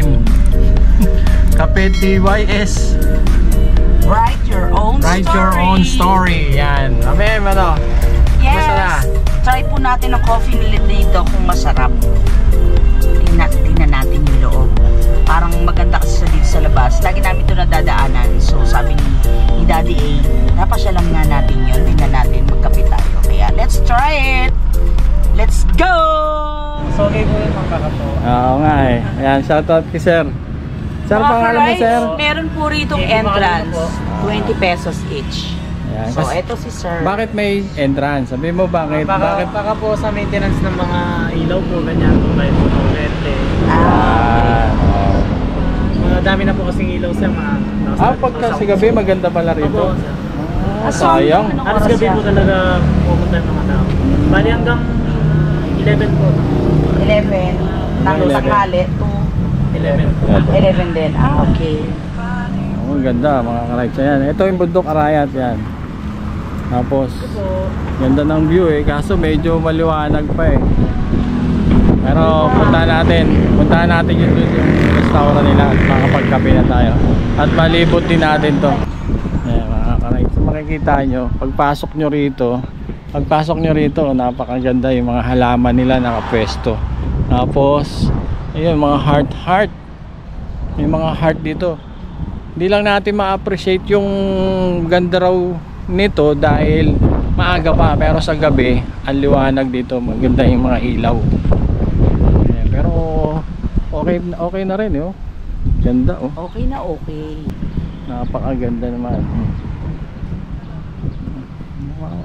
M. Kape TYS. Write your own Write story. your own story. Yan. Mami M, ano? Yes. Basta na. Try po natin ang coffee nila dito kung masarap. Tingnan, tingnan natin yung loob. Parang maganda kasi sa dito sa labas. Lagi namin ito nadadaanan. So sabi ni, ni Daddy A, napasyalan nga natin yun. Tingnan natin, magkape tayo. Kaya let's try it! Let's go! Sorry po yung magkakapo. Oo nga eh. Ayan, shoutout kay sir. Sir, Mga pangalan mo sir? Meron po rito Hindi ko entrance. makalimutan 20 pesos each. Ayan, So, eto si sir. Bakit may entrance? Sabi mo bakit? Baka, bakit? baka po sa maintenance ng mga ilaw po, ganyan po kayo po kuryente. Ah, Ah, oo. Mga dami na po kasing ilaw sir, mga... Ah, pagka sa gabi maganda pala rito. Opo, sir. Ah, sayang. Oras gabi po talaga pupunta yung mga tao. Bali hanggang 11 po. 11. Nang 11. tanghali to 11 po. 11 din. Ah, okay. Oh, ang ganda mga ka-rides. Ayan, ito yung bundok Arayat yan. Tapos, ganda ng view eh. Kaso medyo maliwanag pa eh. Pero punta natin. Punta natin yung, yung restaurant nila at makapagkape na tayo. At malibot din natin to. Ayan mga ka-rides. Makikita nyo, pagpasok nyo rito, pagpasok nyo rito, napakaganda yung mga halaman nila nakapwesto. Tapos, ayun, mga heart heart. May mga heart dito. Hindi lang natin ma-appreciate yung ganda raw nito dahil maaga pa pero sa gabi ang liwanag dito maganda yung mga ilaw Ayan, pero okay okay na rin oh ganda oh Okay na okay. napakaganda naman wow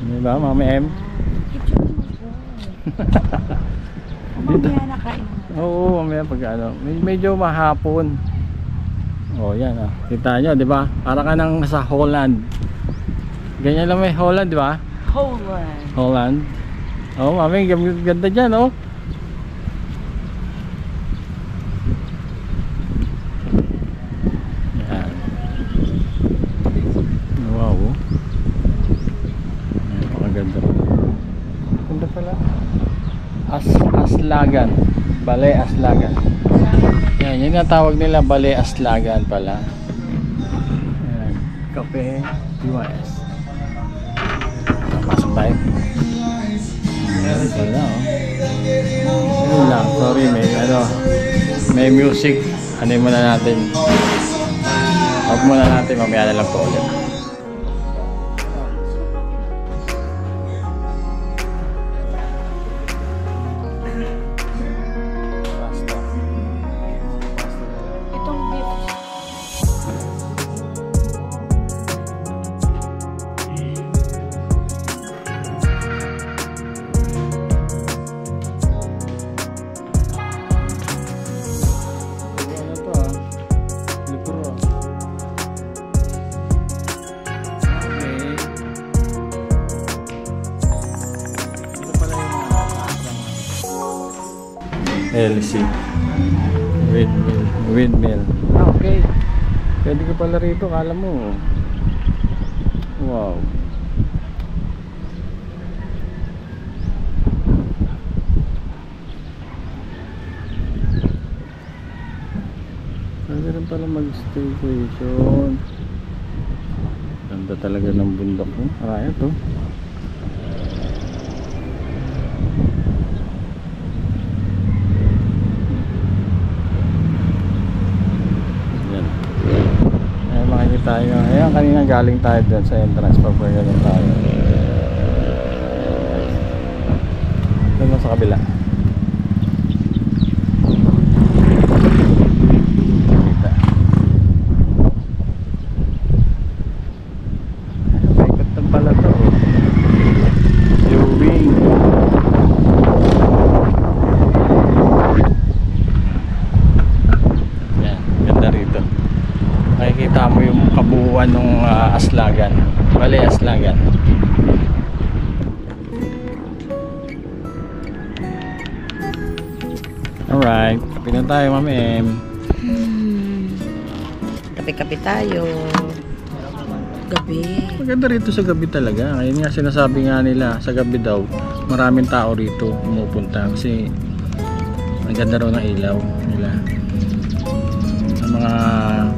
di ba mami M Mamaya na kain. Oo, mamaya pag ano, med- medyo mahapon. Oh, yan ah. Kita nyo, di ba? Para ka nang nasa Holland. Ganyan lang may Holland, di ba? Holland. Holland. Oh, mami, gam- ganda dyan, oh. Yan. Wow, oh. Ayan, pakaganda. Ganda pala. As Aslagan. Balay Aslagan. Yan, yun tawag nila Balay Aslagan pala. Ayan. Kape UIS. Pasok tayo. Meron pala oh. Yun lang, sorry may ano, may music. Ano muna natin. Huwag muna natin, mamaya na lang po ulit. LC. Windmill. Windmill. Ah, okay. Pwede ka pala rito, kala mo. Wow. Pwede rin pala mag-staycation. Ganda talaga ng bundok mo. Araya to. Yan. Ayan makikita tayo. Kanina galing tayo dun sa entrance. Pagpagano lang tayo. Mo sa kabila. Gabi. Maganda rito sa gabi talaga. Ayun nga sinasabi nga nila, sa gabi daw, maraming tao rito pumupunta kasi ang ganda raw ng ilaw nila. Ang mga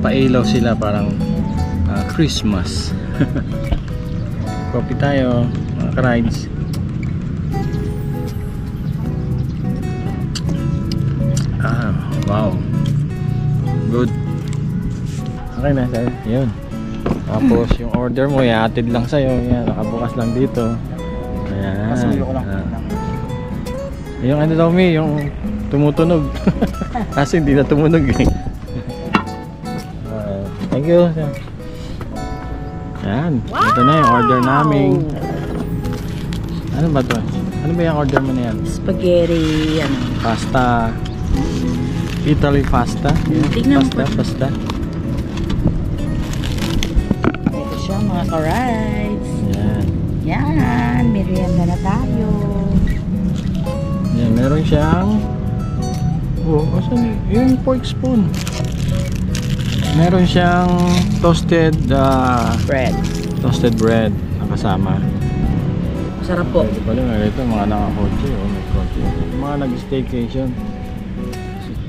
pailaw sila parang ah, Christmas. Coffee tayo, mga ka-rides. Ah, wow. Good. Okay na, sir. Yun. Tapos yung order mo, ihatid lang sa'yo. Yan, nakabukas lang dito. Ayan. Pasuyo ko lang. Ah. Yung ano daw, Mi, yung tumutunog. Kasi hindi na tumunog eh. Thank you. sir. Yan. Ito na yung order namin. Ano ba to? Ano ba yung order mo na yan? Spaghetti, ano. Pasta. Italy pasta. Yan, Tingnan mo pasta, pa. pasta. Ka-rides. Yan. Yan, merienda na tayo. Yan, meron siyang Oh, asan yung pork spoon? Meron siyang toasted ah, Bread. toasted bread na kasama. Masarap po. Pwede pala nga ito mga nakakotse oh, may kotse. Mga nag-staycation.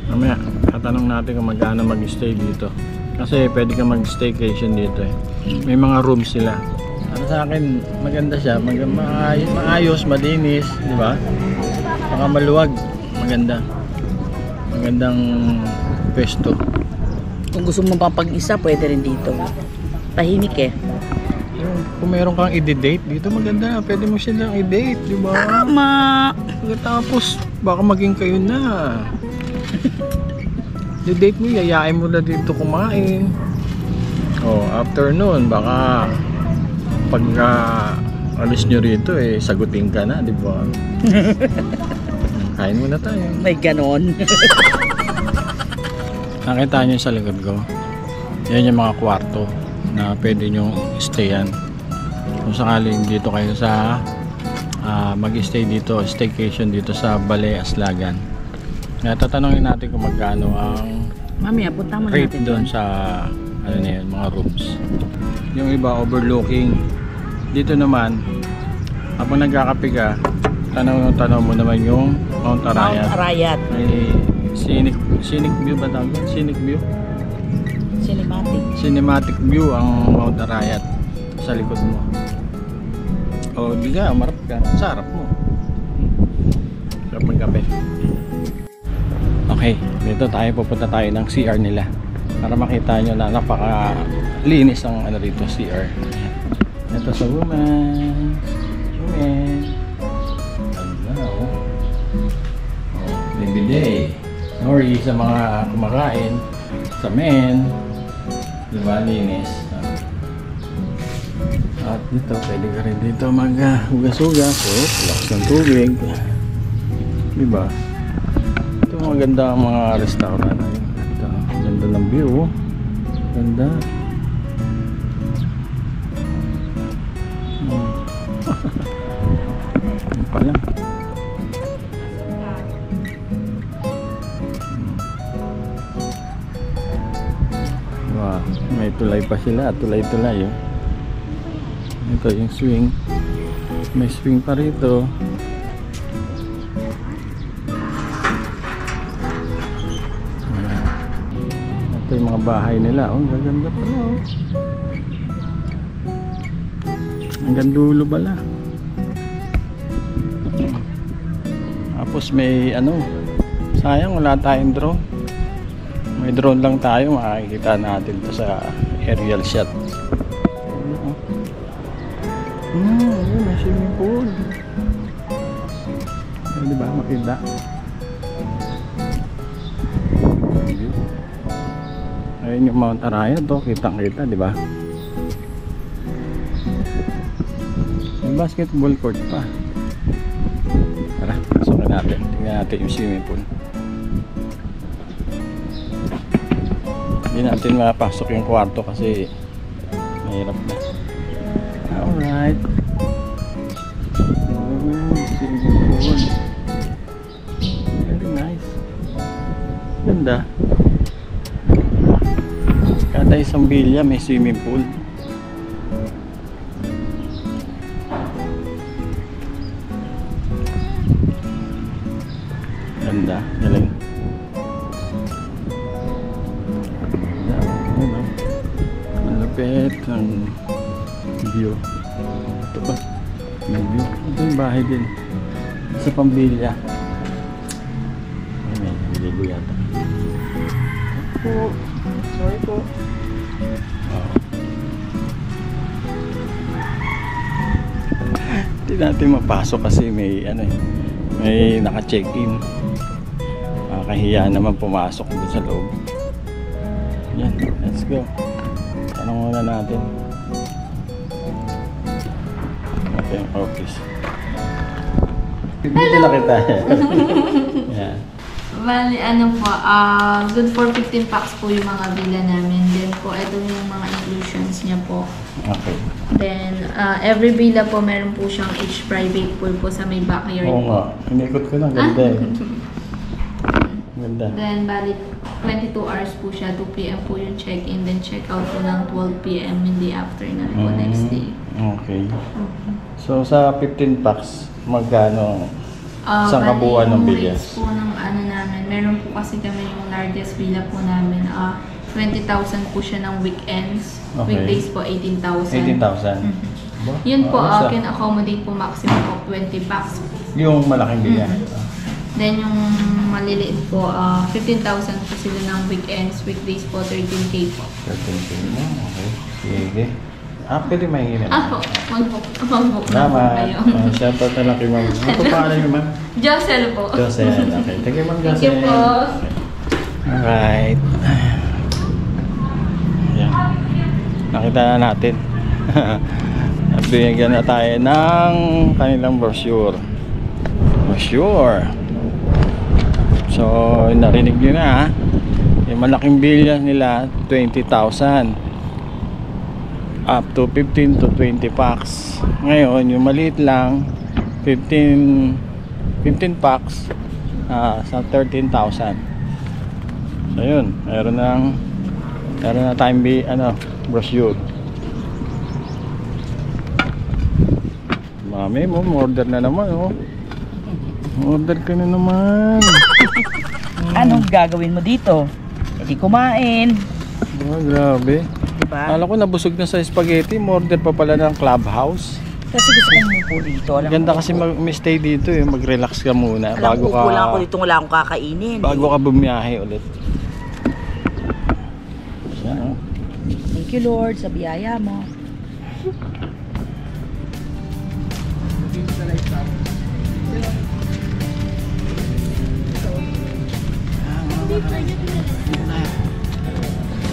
Mamaya, tatanong natin kung magkano mag-stay dito. Kasi pwede ka mag-staycation dito eh. May mga rooms sila. Ano sa akin, maganda siya. Mag maayos, maayos, malinis, di ba? Saka maluwag. Maganda. Magandang pesto. Kung gusto mo pang pag-isa, pwede rin dito. Tahimik eh. Yung, kung meron kang i-date dito, maganda. Pwede mo silang i-date, di ba? Tama! Pagkatapos, baka maging kayo na. Di-date mo, yayain mo na dito kumain. Oh, after nun, baka pag uh, alis nyo rito, eh, sagutin ka na, di ba? Kain muna tayo. May ganon. Nakita nyo sa likod ko. Yan yung mga kwarto na pwede nyo stayan. Kung sakaling dito kayo sa ah, mag-stay dito, staycation dito sa Balay Aslagan. Tatanungin natin kung magkano ang Mamaya, punta mo rate doon sa ano na yun, mga rooms. Yung iba overlooking. Dito naman, habang nagkakape ka, tanong tanong mo naman yung Mount Arayat. Mount Arayat. May scenic, scenic view ba tawag? Scenic view? Cinematic. Cinematic view ang Mount Arayat sa likod mo. O, di ka, umarap ka. Sa harap mo. Sarap ng kape. Okay, dito tayo pupunta tayo ng CR nila. Para makita nyo na napaka linis ang ano rito, CR. Ito sa woman. Woman. Ganda, oh. Oh, baby day. Nori sa mga kumakain. Sa men. Diba, linis. At dito, pwede ka rin dito mag-hugas-hugas. Oh, lakas ng tubig. Diba? Ito mga ganda ang mga restaurant. Ganda ng view. oh. Ganda. Hmm. Pala. Wow, may tulay pa sila. Tulay-tulay oh. Ito yung swing. May swing pa rito. Bahay nila. Oh, gaganda pala oh. Hanggang dulo pala. Tapos may ano, sayang wala tayong drone. May drone lang tayo, makikita natin to sa aerial shot. Hmm, ayun, may swimming pool. Ayun, di ba? Makita. Ayun yung Mount Arayat to, kitang kita, di ba? May basketball court pa. Tara, pasukin natin. Tingnan natin yung swimming pool. Hindi natin mapasok yung kwarto kasi mahirap na. Alright. Oh. Very nice. Ganda. Kada isang bilya may swimming pool. Ganda. Galing. Oh. Malapit ang view. Ito ba? May view. Ito yung bahay din. Sa pambilya. Po. Sorry po. Hindi natin mapasok kasi may ano eh, may naka-check-in. Nakakahiya naman pumasok doon sa loob. Yan, let's go. Tanong muna natin. Ito yung office. Dito na kita. Yan. Bali, ano po, ah good for 15 packs po yung mga villa namin. Then po, ito yung mga inclusions niya po. Okay. Then, ah, every villa po, meron po siyang each private pool po sa may backyard Oo nga. Inikot ko na. Ganda eh. Ganda. Then, bali, 22 hours po siya. 2 p.m. po yung check-in. Then, check-out po ng 12 p.m. in the afternoon po Mm, next day. Okay. So sa 15 packs, magkano? Ah, Isang bali, kabuuan ng bilyas. po ng ano namin, meron po kasi kami yung largest villa po namin. ah 20,000 po siya ng weekends. Okay. Weekdays po, 18,000. 18,000. Mhm. Ba? Yun po, Ah, ah, isa. can accommodate po maximum of 20 packs. Yung malaking bilya. Mhm. Then yung maliliit po, ah 15,000 po sila ng weekends. Weekdays po, 13K po. 13K na. Okay. Sige. Ah, pwede mahingi na. Ah mag-book, mag-book na po kayo. Uh, shoutout na lang kay ma'am. Ano po pangalan niyo ma'am? Jocel po. Josel. Okay. Thank you ma'am Josel. Thank you po. Alright. Yan. Nakita na natin. At binigyan na tayo ng kanilang brochure. Brochure. So, narinig nyo na ha. Yung malaking bilya nila, 20,000. Up to 15 to 20 packs. Ngayon, yung maliit lang, 15 15 packs ah, sa 13,000. So yun, meron ng meron na time be ano, brochure. Mami mo, order na naman oh. Order ka na naman. Anong gagawin mo dito? Hindi kumain. Oh, grabe. Diba? Alam ko nabusog na sa spaghetti, order pa pala ng clubhouse. Kasi gusto kong umupo dito. Alam Ganda kasi mag stay dito eh, mag-relax ka muna Alam bago ko, ka lang ako dito, wala akong kakainin. bago ka bumiyahe ulit. Yan oh. Thank you Lord sa biyaya mo.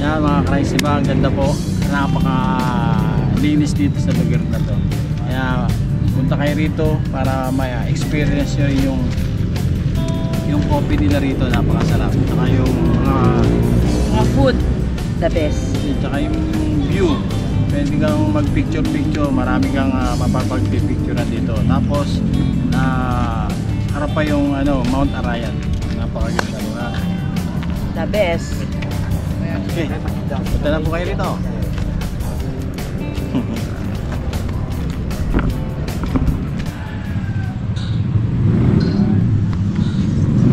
Yan mga crazy ba, ang ganda po. Napaka linis dito sa lugar na to. Kaya punta kayo rito para may experience nyo yung yung coffee nila rito napakasarap. Saka yung mga Mga food, the best. Tsaka yung view. Pwede kang mag-picture-picture. Marami kang uh, mapapag-picture dito. Tapos, na harap pa yung ano, Mount Arayan. Napakaganda. Diba? The best. Okay. Punta na po kayo rito.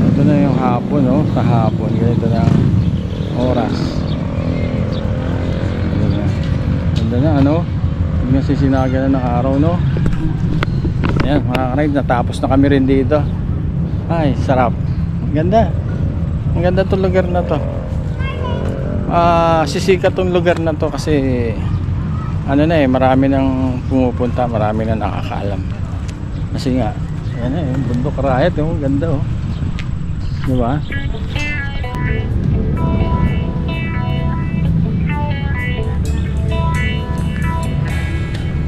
Ito na yung hapon, no? Sa hapon. Ganito na ang oras. Ganda na. Ano? Hindi na sisinaga na ng araw, no? Ayan, mga karayb, natapos na kami rin dito. Ay, sarap. Ang ganda. Ang ganda tong lugar na to. Ah, sisikat tong lugar na to kasi ano na eh, marami nang pumupunta, marami na nakakaalam. Kasi nga, ayan eh, bundok rayat, oh, ganda oh. Di ba?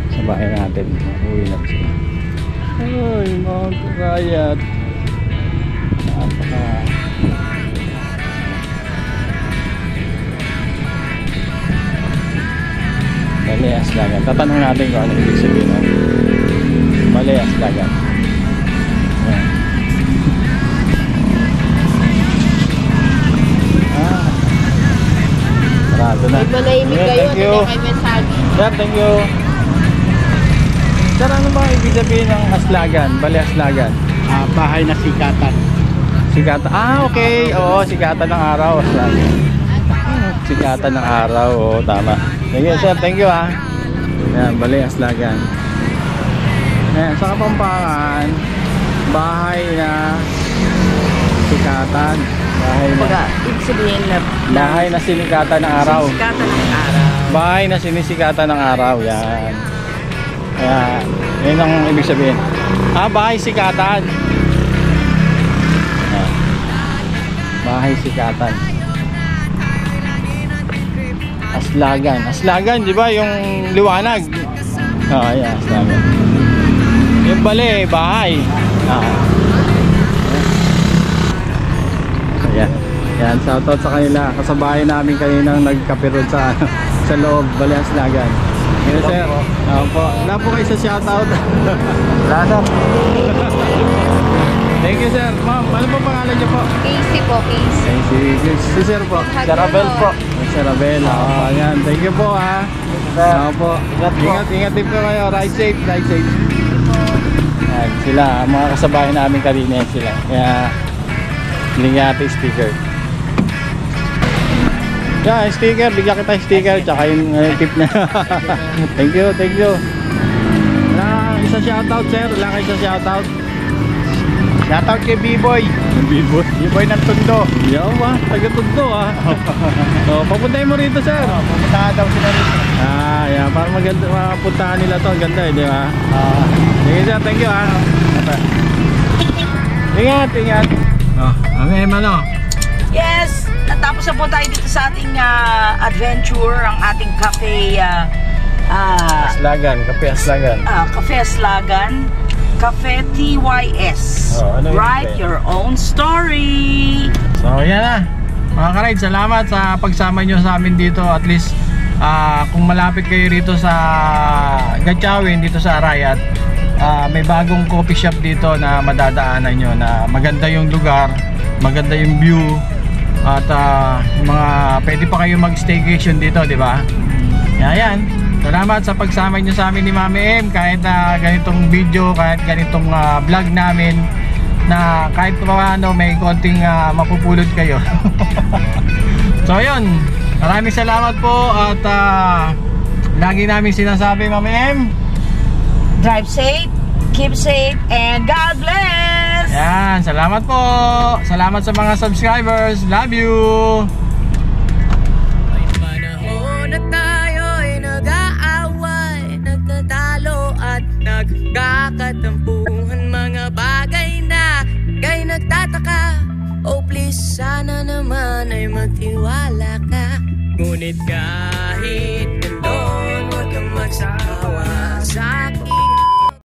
Sa bahay natin, uwi na sila. Ay, mga rayat. Bale Aslagan. Tatanong natin kung ano ibig sabihin ng Bale Aslagan. Ayan. Ah. Sarado na. Manahimik kayo, thank you. Sir, thank you. Sir, ano ba ibig sabihin ng Aslagan? Bale Aslagan. Ah, bahay na sikatan. Sikatan. Ah, okay. Oo, sikatan ng araw. Aslagan. Sikatan ng araw. Oo, tama. Thank you, sir. Thank you, ha. Ayan, bali, Aslagan. Ayan, sa Kapampangan, bahay na sikatan. Bahay na, ibig sabihin na, bahay na sinikatan ng araw. Sisikatan ng araw. Bahay na sinisikatan ng araw. Yan. Kaya, yun ang ibig sabihin. Ah, bahay sikatan. Yan. Bahay sikatan. Aslagan. Aslagan, di ba? Yung liwanag. Oo, yeah, aslagan. Yung bali, bahay. Ah. Ayan. Ayan, shoutout sa kanila. Kasabahay namin kaninang nagkapirod sa sa loob, bali aslagan. Yes, sir. Oo po. Wala po kayo sa shoutout. Wala. Thank you, sir. Ma'am, ano po pangalan niyo po? Casey po, Casey. Si, si, si sir po. Sir Abel po. Sir Abel. Oo, ayan. Thank you po, ha. Oo po. Ingat, ingat, ingat din po kayo. Ride safe, ride safe. Ayan, sila, ang mga kasabayan namin kanina yan sila. Kaya, bigyan natin sticker. Yeah, sticker. Bigyan kita sticker. Tsaka yung uh, tip na. thank you, thank you. Wala isa shoutout, sir. Wala kang isa shoutout. Shoutout kay B-Boy. Bibo. B-Boy ng Tundo. Yaw ba? Taga-tundo ah. so, papuntahin mo rito, sir. Pumunta daw sila rito. Ah, yeah. Para maganda, mapuntahan nila to. Ang ganda eh, di ba? Ah, Sige, sir. Thank you, ah. Ingat, ingat. Oh, ang em, ano? Yes! Natapos na po tayo dito sa ating ah, adventure, ang ating cafe, ah, ah, Aslagan, kape Aslagan. ah, Cafe Aslagan, Cafe TYS. Oh, ano Write your own story. So, yan na. Mga karide, salamat sa pagsama nyo sa amin dito. At least, ah, kung malapit kayo rito sa Gatchawin, dito sa Arayat, ah, may bagong coffee shop dito na madadaanan nyo na maganda yung lugar, maganda yung view, at yung mga pwede pa kayo mag-staycation dito, di ba? Yan, yan. Salamat sa pagsama nyo sa amin ni Mami M kahit na ganitong video, kahit ganitong ah, vlog namin na kahit pa ano may konting ah, mapupulot kayo. so yun, maraming salamat po at ah, lagi namin sinasabi Mami M. Drive safe, keep safe, and God bless! Yan, salamat po. Salamat sa mga subscribers. Love you. Nagkakatampuhan Mga bagay na kay nagtataka. Oh please, sana naman ay magtiwala ka. Ngunit kahit ganoon, huwag kang magsawa. Sa